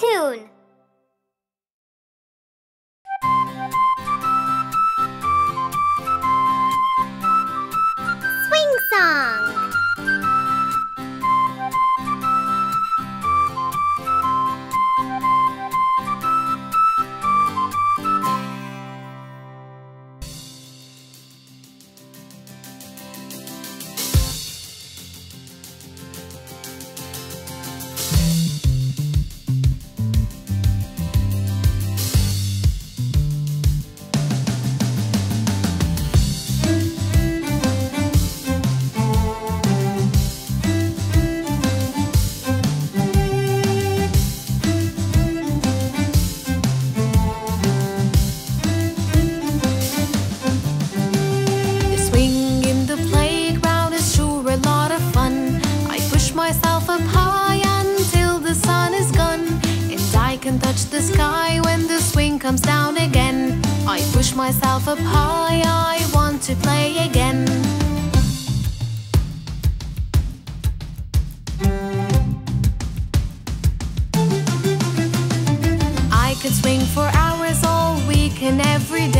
cartoon. Up high until the sun is gone. And I can touch the sky when the swing comes down again. I push myself up high, I want to play again. I could swing for hours all week and every day.